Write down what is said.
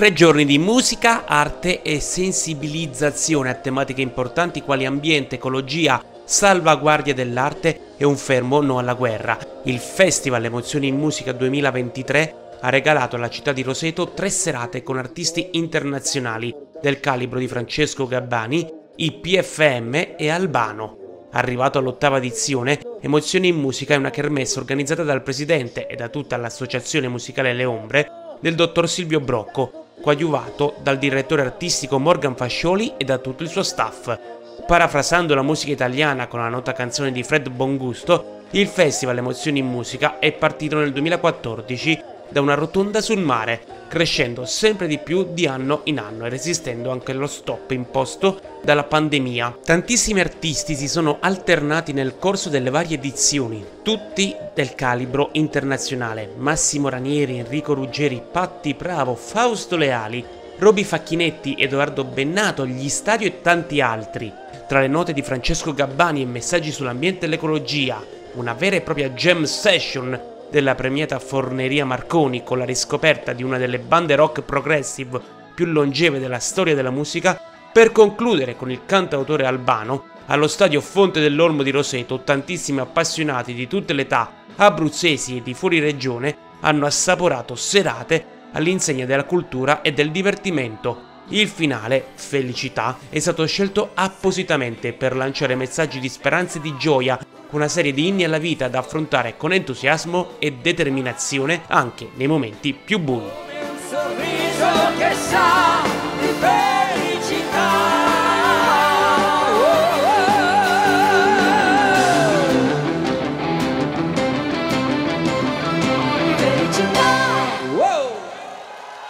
Tre giorni di musica, arte e sensibilizzazione a tematiche importanti quali ambiente, ecologia, salvaguardia dell'arte e un fermo no alla guerra. Il Festival Emozioni in Musica 2023 ha regalato alla città di Roseto tre serate con artisti internazionali del calibro di Francesco Gabbani, IPFM e Albano. Arrivato all'ottava edizione, Emozioni in Musica è una kermesse organizzata dal presidente e da tutta l'associazione musicale Le Ombre del dottor Silvio Brocco, coadiuvato dal direttore artistico Morgan Fascioli e da tutto il suo staff. Parafrasando la musica italiana con la nota canzone di Fred Bongusto, il Festival Emozioni in Musica è partito nel 2014 da una rotonda sul mare, crescendo sempre di più di anno in anno e resistendo anche allo stop imposto dalla pandemia. Tantissimi artisti si sono alternati nel corso delle varie edizioni, tutti del calibro internazionale. Massimo Ranieri, Enrico Ruggeri, Patti Bravo, Fausto Leali, Roby Facchinetti, Edoardo Bennato, Gli Stadio e tanti altri. Tra le note di Francesco Gabbani e messaggi sull'ambiente e l'ecologia, una vera e propria jam session della premiata Forneria Marconi con la riscoperta di una delle bande rock progressive più longeve della storia della musica, per concludere con il cantautore albano, allo stadio Fonte dell'Olmo di Roseto tantissimi appassionati di tutte le età, abruzzesi e di fuori regione, hanno assaporato serate all'insegna della cultura e del divertimento. Il finale, Felicità, è stato scelto appositamente per lanciare messaggi di speranza e di gioia una serie di inni alla vita da affrontare con entusiasmo e determinazione anche nei momenti più bui.